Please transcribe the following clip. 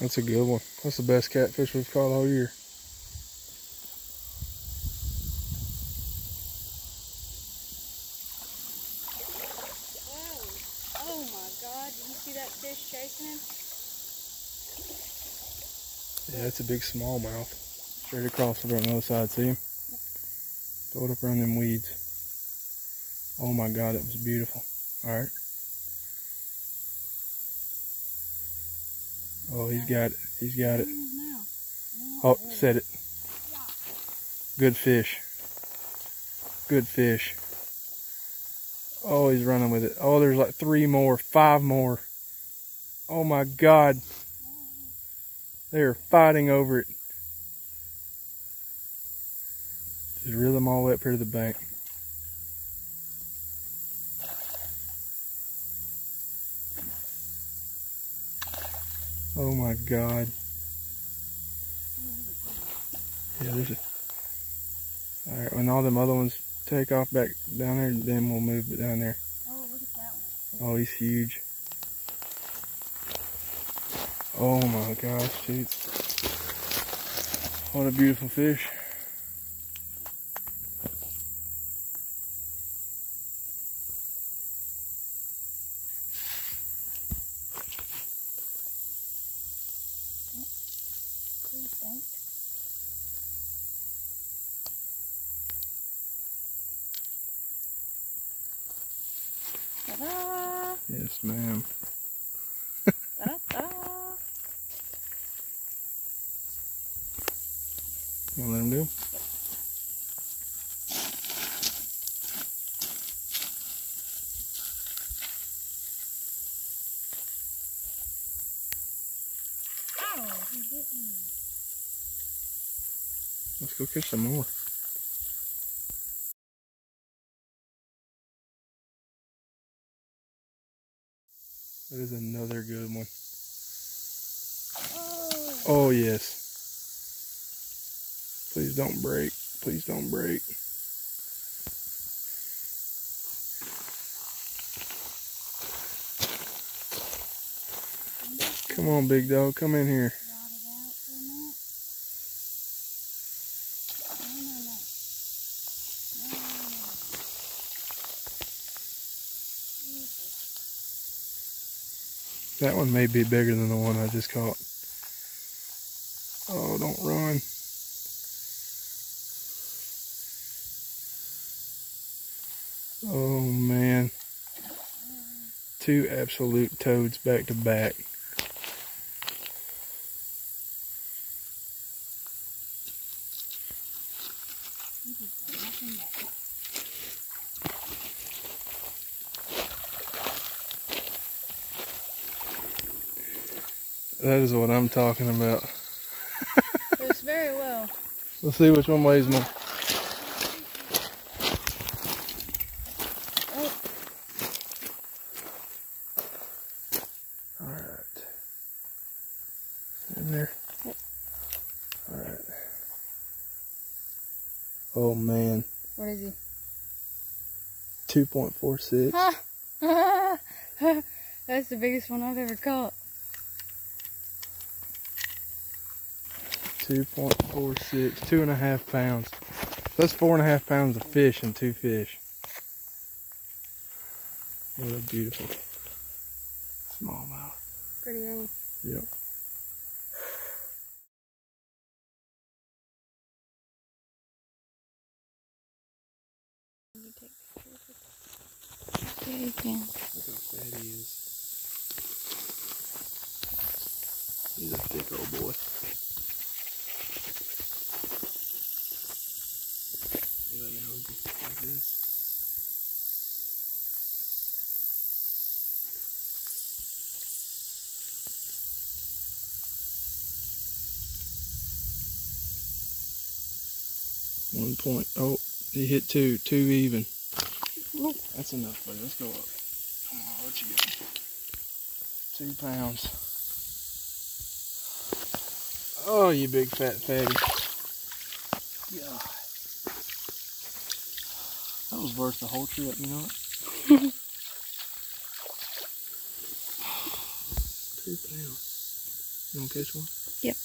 That's a good one. That's the best catfish we've caught all year. Oh my God. Did you see that fish chasing him? Yeah, that's a big smallmouth. Straight across over on the other side. See him? Throw it up around them weeds. Oh my God, it was beautiful. All right. Oh, he's got it. He's got it. Oh, set it. Good fish. Good fish. Oh, he's running with it. Oh, there's like three more, five more. Oh my God. They're fighting over it. Just reel them all up here to the bank. Oh my God. Yeah, there's a... Alright, when all them other ones take off back down there, then we'll move it down there. Oh, look at that one. Oh, he's huge. Oh my gosh, dude. What a beautiful fish. da. Yes, ma'am. Ta-da! You want to let him do? Oh, Let's go catch some more. That is another good one. Oh, oh yes. Please don't break. Please don't break. Come on, big dog. Come in here. That one may be bigger than the one I just caught. Oh, don't run. Oh, man. Two absolute toads back to back. Thank you. That is what I'm talking about. it's very well. Let's see which one weighs more. Oh. All right. In there. All right. Oh man. What is he? 2.46. That's the biggest one I've ever caught. two and a half pounds. That's four and a half pounds of fish and two fish. What a beautiful smallmouth. Pretty early. Yep. Look how fat he is. He's a thick old boy. see what the hell this is. One point. Oh, he hit two. Two even. That's enough, buddy. Let's go up. Come on, what you get? Two pounds. Oh, you big fat fatty. Yeah was worth the whole trip, you know? Two pounds. You want to catch one? Yep.